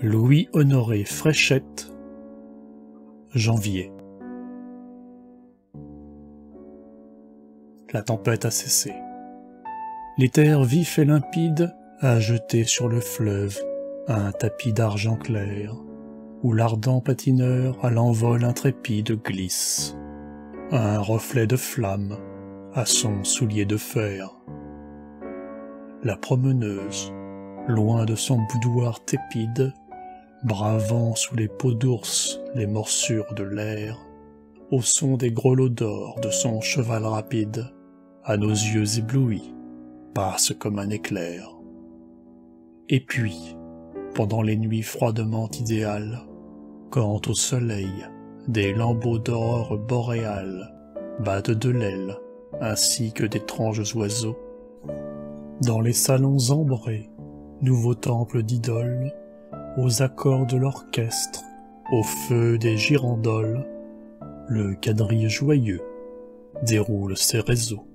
Louis-Honoré Fréchette Janvier La tempête a cessé. L'éther vif et limpide a jeté sur le fleuve un tapis d'argent clair, où l'ardent patineur à l'envol intrépide glisse, un reflet de flamme à son soulier de fer. La promeneuse, loin de son boudoir tépide, bravant sous les peaux d'ours les morsures de l'air, au son des grelots d'or de son cheval rapide, à nos yeux éblouis, passe comme un éclair. Et puis, pendant les nuits froidement idéales, quand au soleil des lambeaux d'aurore boréale battent de l'aile ainsi que d'étranges oiseaux, dans les salons ambrés, nouveaux temples d'idoles, aux accords de l'orchestre, au feu des girandoles, le quadrille joyeux déroule ses réseaux.